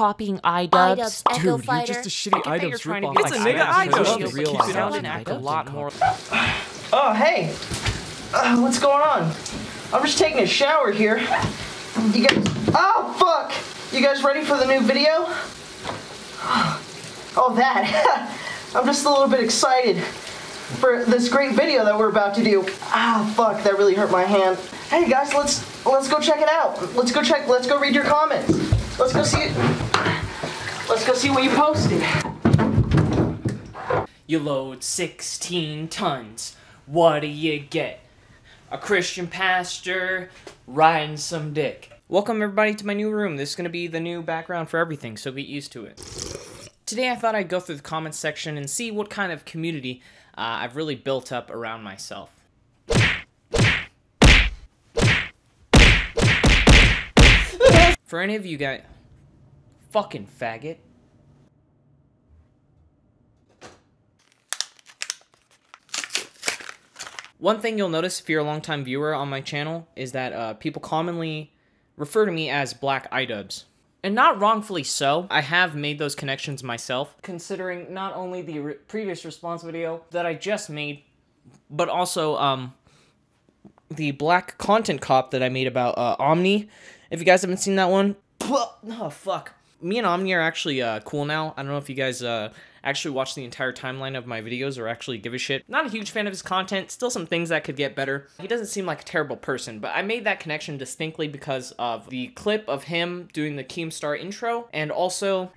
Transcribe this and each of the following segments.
copying iDubbbz. iDubbbz, Echo Dude, you're just a shitty I think you're items trying to ripoff. be like like iDubbbz. iDubbbz, You but just you keep it out that and act a lot more. Oh, hey. Uh, what's going on? I'm just taking a shower here. You guys. Oh, fuck! You guys ready for the new video? Oh, that. I'm just a little bit excited for this great video that we're about to do. Ah, fuck, that really hurt my hand. Hey guys, let's let's go check it out. Let's go check. Let's go read your comments. Let's go see it. Let's go see what you posted. You load 16 tons. What do you get? A Christian pastor riding some dick. Welcome everybody to my new room. This is going to be the new background for everything, so get used to it. Today I thought I'd go through the comments section and see what kind of community uh, I've really built up around myself. For any of you guys... Fucking faggot. One thing you'll notice if you're a longtime viewer on my channel is that uh, people commonly refer to me as Black Idubbbz. And not wrongfully so. I have made those connections myself, considering not only the re previous response video that I just made, but also um, the black content cop that I made about uh, Omni. If you guys haven't seen that one, oh fuck. Me and Omni are actually uh, cool now. I don't know if you guys uh, actually watch the entire timeline of my videos or actually give a shit. Not a huge fan of his content, still some things that could get better. He doesn't seem like a terrible person, but I made that connection distinctly because of the clip of him doing the Keemstar intro and also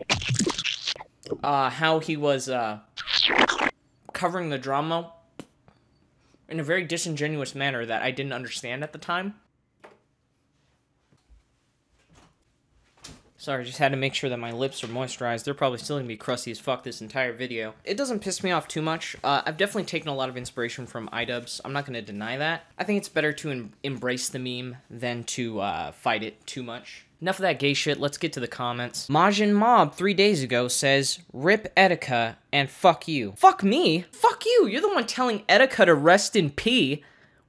uh, how he was uh, covering the drama in a very disingenuous manner that I didn't understand at the time. Sorry, just had to make sure that my lips are moisturized. They're probably still gonna be crusty as fuck this entire video. It doesn't piss me off too much. Uh, I've definitely taken a lot of inspiration from iDubbbz. I'm not gonna deny that. I think it's better to em embrace the meme than to uh, fight it too much. Enough of that gay shit, let's get to the comments. Majin Mob three days ago says, Rip Etika and fuck you. Fuck me? Fuck you! You're the one telling Etika to rest in pee.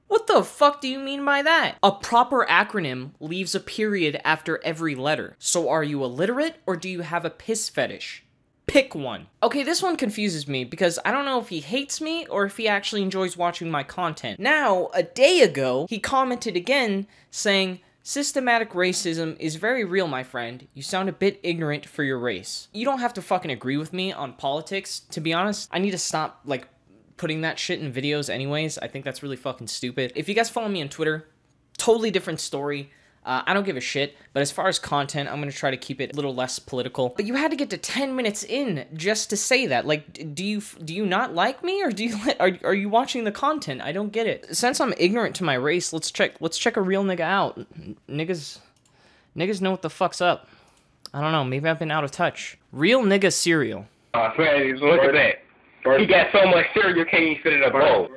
What the fuck do you mean by that? A proper acronym leaves a period after every letter. So are you illiterate or do you have a piss fetish? Pick one. Okay, this one confuses me because I don't know if he hates me or if he actually enjoys watching my content. Now, a day ago, he commented again saying, Systematic racism is very real, my friend. You sound a bit ignorant for your race. You don't have to fucking agree with me on politics. To be honest, I need to stop, like, putting that shit in videos anyways. I think that's really fucking stupid. If you guys follow me on Twitter, totally different story. Uh, I don't give a shit, but as far as content, I'm gonna try to keep it a little less political. But you had to get to 10 minutes in just to say that. Like, do you do you not like me, or do you are are you watching the content? I don't get it. Since I'm ignorant to my race, let's check let's check a real nigga out. Niggas, niggas know what the fuck's up. I don't know. Maybe I've been out of touch. Real nigga cereal. Look at that. He got so much cereal, can't even fit in a bowl.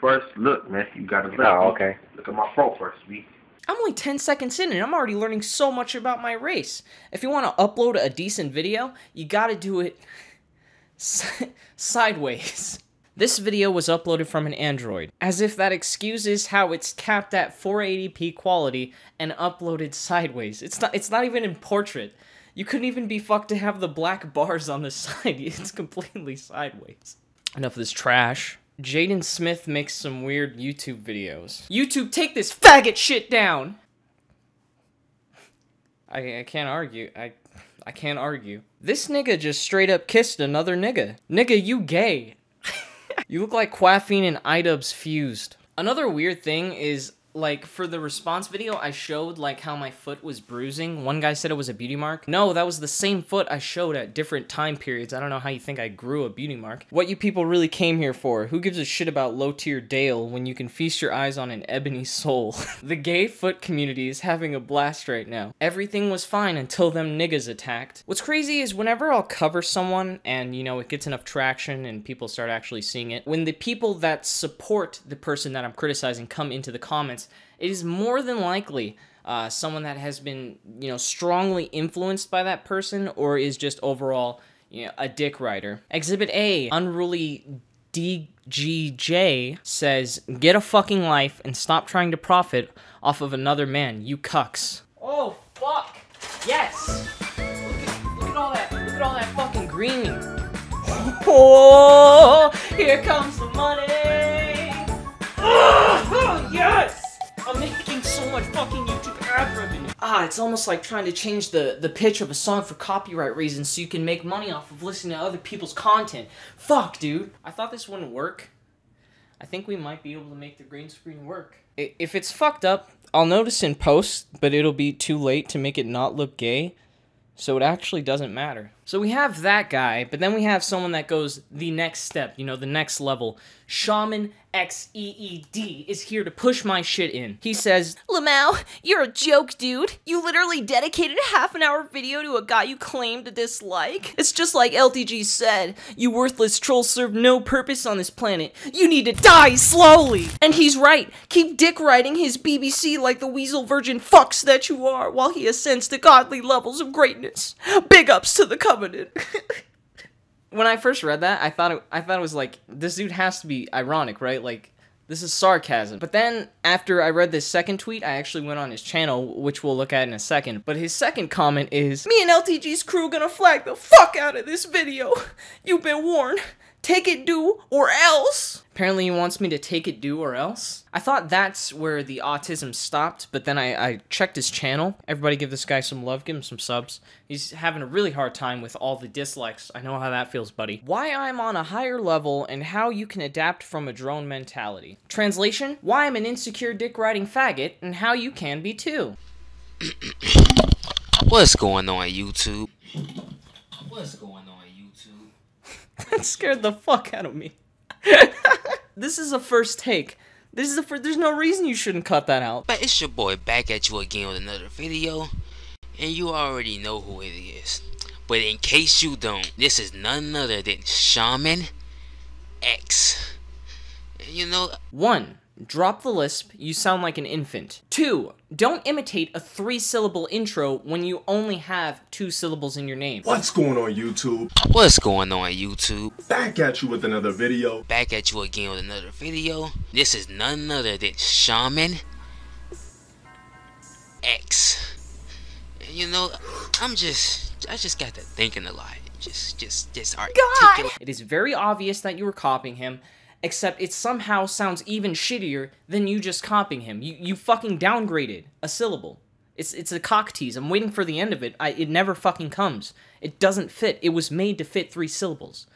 First, look, man, you gotta oh, look. Oh, okay. Look at my throat first, B. I'm only 10 seconds in and I'm already learning so much about my race. If you want to upload a decent video, you gotta do it si- sideways. This video was uploaded from an Android, as if that excuses how it's capped at 480p quality and uploaded sideways. It's not it's not even in portrait. You couldn't even be fucked to have the black bars on the side. It's completely sideways. Enough of this trash. Jaden Smith makes some weird YouTube videos. YouTube, take this faggot shit down! I, I can't argue. I I can't argue. This nigga just straight up kissed another nigga. Nigga, you gay. you look like Quaffine and iDubbbz fused. Another weird thing is like for the response video I showed like how my foot was bruising. One guy said it was a beauty mark. No, that was the same foot I showed at different time periods. I don't know how you think I grew a beauty mark. What you people really came here for? Who gives a shit about low tier Dale when you can feast your eyes on an ebony soul? the gay foot community is having a blast right now. Everything was fine until them niggas attacked. What's crazy is whenever I'll cover someone and you know it gets enough traction and people start actually seeing it, when the people that support the person that I'm criticizing come into the comments, it is more than likely uh, someone that has been, you know, strongly influenced by that person or is just overall, you know, a dick rider. Exhibit A, unruly DGJ says, get a fucking life and stop trying to profit off of another man, you cucks. Oh, fuck. Yes. Look at, look at all that, look at all that fucking green. Oh, here comes the money. Oh, yes. Fucking YouTube. Ah, it's almost like trying to change the, the pitch of a song for copyright reasons so you can make money off of listening to other people's content. Fuck, dude. I thought this wouldn't work. I think we might be able to make the green screen work. If it's fucked up, I'll notice in post, but it'll be too late to make it not look gay. So it actually doesn't matter. So we have that guy, but then we have someone that goes the next step, you know, the next level. Shaman XEED is here to push my shit in. He says, Lamau, you're a joke, dude. You literally dedicated a half an hour video to a guy you claim to dislike. It's just like LTG said, you worthless trolls serve no purpose on this planet. You need to die slowly. And he's right. Keep dick riding his BBC like the weasel virgin fucks that you are while he ascends to godly levels of greatness. Big ups to the When I first read that, I thought it, I thought it was like this dude has to be ironic, right? Like this is sarcasm. But then after I read this second tweet, I actually went on his channel, which we'll look at in a second. But his second comment is, Me and LTG's crew gonna flag the fuck out of this video. You've been warned. Take it, do, or else. apparently he wants me to take it, do or else. I thought that's where the autism stopped, but then I, I checked his channel. Everybody give this guy some love, give him some subs. He's having a really hard time with all the dislikes. I know how that feels, buddy. Why I'm on a higher level and how you can adapt from a drone mentality. Translation, why I'm an insecure dick riding faggot and how you can be too. What's going on YouTube? What's going on YouTube? That scared the fuck out of me. this is a first take. This is a fir- there's no reason you shouldn't cut that out. But it's your boy back at you again with another video, and you already know who it is. But in case you don't, this is none other than Shaman X. And you know, One, drop the lisp, you sound like an infant. Two, don't imitate a three syllable intro when you only have two syllables in your name. What's going on YouTube? what's going on YouTube? Back at you with another video. Back at you again with another video. This is none other than Shaman X. And you know, I'm just, I just got to thinking a lot. Just, just, just articulate. It is very obvious that you were copying him, except it somehow sounds even shittier than you just copying him. You you fucking downgraded a syllable. It's it's a cock tease. I'm waiting for the end of it. I, it never fucking comes. It doesn't fit. It was made to fit three syllables.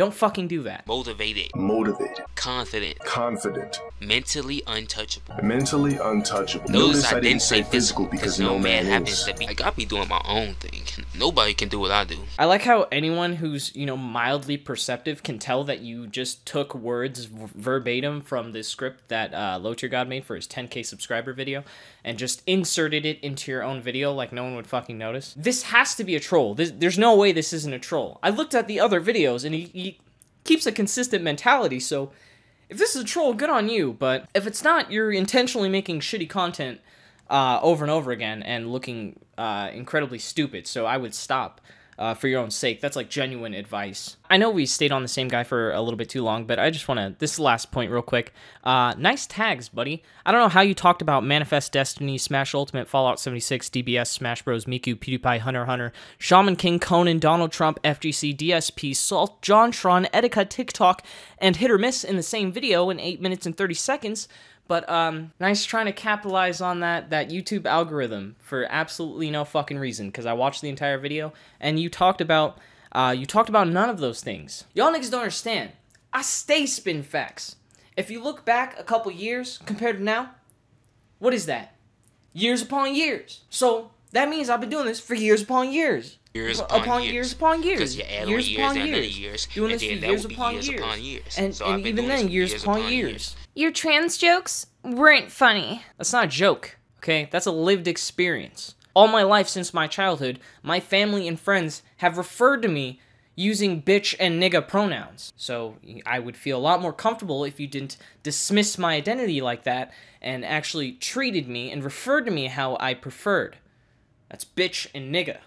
Don't fucking do that. Motivated, Motivated, confident, confident, mentally untouchable. mentally untouchable. Notice Notice I didn't say physical because no man man happens to be. Like I be doing my own thing. Nobody can do what I do. I like how anyone who's, you know, mildly perceptive can tell that you just took words verbatim from the script that uh, Low Tier God made for his 10k subscriber video and just inserted it into your own video like no one would fucking notice. This has to be a troll. This, there's no way this isn't a troll. I looked at the other videos and he, he keeps a consistent mentality, so if this is a troll, good on you. But if it's not, you're intentionally making shitty content uh, over and over again and looking uh, incredibly stupid. So I would stop uh, for your own sake. That's like genuine advice. I know we stayed on the same guy for a little bit too long, but I just want to. This last point, real quick. Uh, nice tags, buddy. I don't know how you talked about Manifest Destiny, Smash Ultimate, Fallout 76, DBS, Smash Bros, Miku, PewDiePie, Hunter Hunter, Shaman King, Conan, Donald Trump, FGC, DSP, Salt, JonTron, Etika, TikTok, and Hit or Miss in the same video in 8 minutes and 30 seconds. But um, nice trying to capitalize on that that YouTube algorithm for absolutely no fucking reason. Because I watched the entire video and you talked about uh, you talked about none of those things. Y'all niggas don't understand. I stay spin facts. If you look back a couple years compared to now, what is that? Years upon years. So that means I've been doing this for years upon years. Years upon, upon years. years. upon years. Because you add years years upon years. years, Doing this for years upon years years. upon years. And, So and even then, years years upon upon years. years. Your trans jokes weren't funny. That's not a joke, okay? That's a lived experience. All my life since my childhood, my family and friends have referred to me using bitch and nigga pronouns. So I would feel a lot more comfortable if you didn't dismiss my identity like that and actually treated me and referred to me how I preferred. That's bitch and nigga.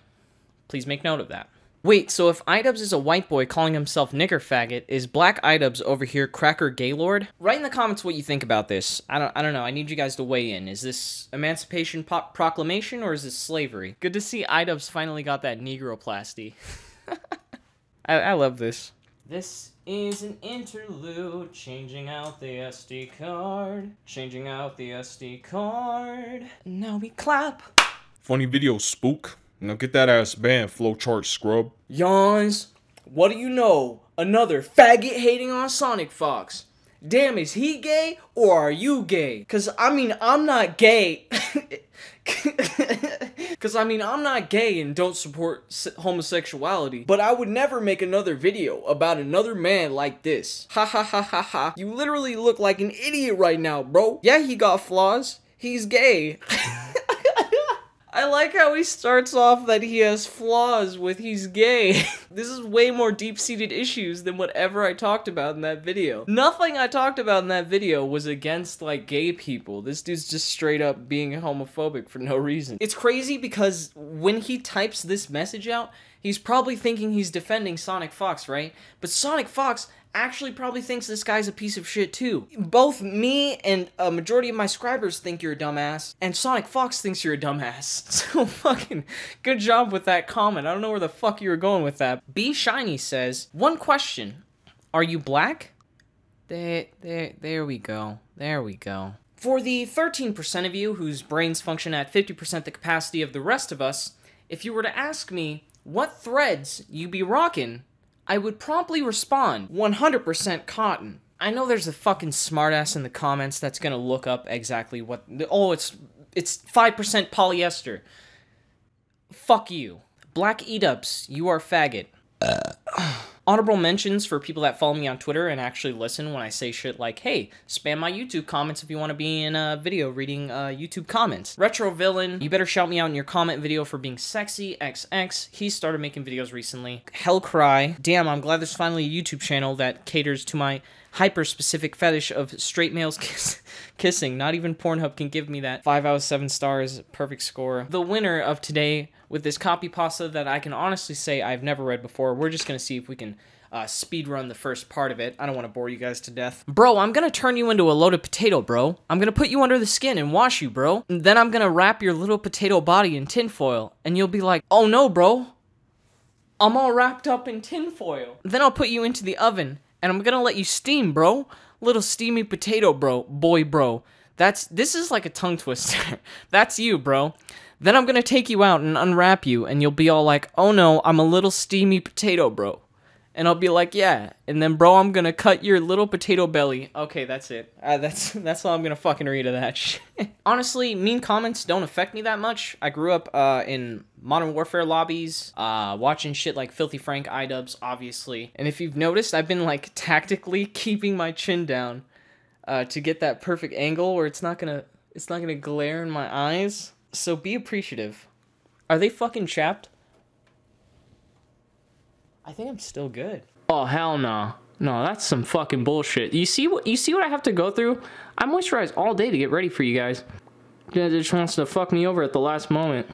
Please make note of that. Wait, so if Idubbbz is a white boy calling himself nigger faggot, is Black Idubbbz over here cracker gaylord? Write in the comments what you think about this. I don't I don't know. I need you guys to weigh in. Is this Emancipation po- Proclamation or is this slavery? Good to see Idubbbz finally got that negroplasty. I, I love this. This is an interlude, changing out the SD card, changing out the SD card. Now we clap. Funny video, spook. Now get that ass banned, flowchart scrub. Yawns. What do you know? Another faggot hating on Sonic Fox. Damn, is he gay or are you gay? Cause I mean, I'm not gay. Cause I mean, I'm not gay and don't support homosexuality, but I would never make another video about another man like this. Ha ha ha ha ha. You literally look like an idiot right now, bro. Yeah, he got flaws. He's gay. I like how he starts off that he has flaws with he's gay. this is way more deep-seated issues than whatever I talked about in that video. Nothing I talked about in that video was against like gay people. This dude's just straight up being homophobic for no reason. It's crazy because when he types this message out, he's probably thinking he's defending Sonic Fox, right? But Sonic Fox actually probably thinks this guy's a piece of shit too. Both me and a majority of my subscribers think you're a dumbass, and Sonic Fox thinks you're a dumbass. So fucking good job with that comment. I don't know where the fuck you were going with that. B Shiny says, one question. Are you black? There, there, there we go. There we go. For the 13% of you whose brains function at 50% the capacity of the rest of us, if you were to ask me what threads you be rockin', I would promptly respond 100% cotton. I know there's a fucking smartass in the comments that's gonna look up exactly what. Oh, it's it's 5% polyester. Fuck you. Black Idubbbz, you are faggot. Uh, Honorable mentions for people that follow me on Twitter and actually listen when I say shit like, hey, spam my YouTube comments if you want to be in a video reading uh, YouTube comments. Retro Villain, you better shout me out in your comment video for being sexy, XX. He started making videos recently. Hellcry, damn, I'm glad there's finally a YouTube channel that caters to my hyper-specific fetish of straight males kiss kissing. Not even Pornhub can give me that 5 out of 7 stars perfect score. The winner of today with this copy pasta that I can honestly say I've never read before. We're just gonna see if we can uh, speed run the first part of it. I don't want to bore you guys to death. Bro, I'm gonna turn you into a loaded potato, bro. I'm gonna put you under the skin and wash you, bro. And then I'm gonna wrap your little potato body in tinfoil, and you'll be like, oh no, bro. I'm all wrapped up in tinfoil. Then I'll put you into the oven, and I'm gonna let you steam, bro. Little steamy potato, bro. Boy, bro. That's this is like a tongue twister. That's you, bro. Then I'm gonna take you out and unwrap you, and you'll be all like, oh no, I'm a little steamy potato, bro. And I'll be like, yeah. And then, bro, I'm gonna cut your little potato belly. Okay, that's it. Uh, that's that's all I'm gonna fucking read of that shit. Honestly, mean comments don't affect me that much. I grew up uh, in Modern Warfare lobbies, uh, watching shit like Filthy Frank, iDubbbz, obviously. And if you've noticed, I've been like tactically keeping my chin down uh, to get that perfect angle where it's not gonna it's not gonna glare in my eyes. So be appreciative. Are they fucking chapped? I think I'm still good. Oh hell no. No, that's some fucking bullshit. You see what you see what I have to go through? I moisturize all day to get ready for you guys. Yeah, just wants to fuck me over at the last moment.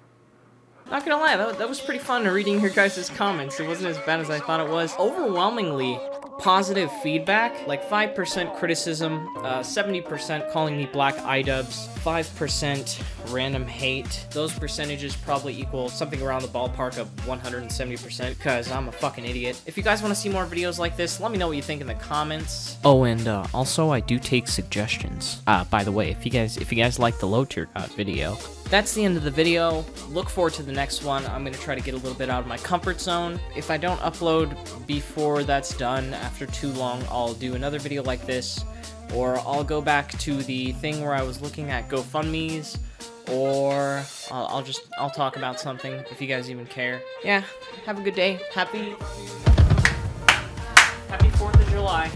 Not gonna lie, that, that was pretty fun reading your guys' comments. It wasn't as bad as I thought it was. Overwhelmingly positive feedback, like 5% criticism, uh, 70% calling me black iDubbbz, 5% random hate. Those percentages probably equal something around the ballpark of 170% because I'm a fucking idiot. If you guys want to see more videos like this, let me know what you think in the comments. Oh, and uh, also I do take suggestions. Uh, by the way, if you guys if you guys like the low tier god video, that's the end of the video. Look forward to the next one. I'm going to try to get a little bit out of my comfort zone. If I don't upload before that's done, after too long, I'll do another video like this. Or I'll go back to the thing where I was looking at GoFundMe's. Or I'll, I'll just, I'll talk about something if you guys even care. Yeah, have a good day. Happy, happy 4th of July.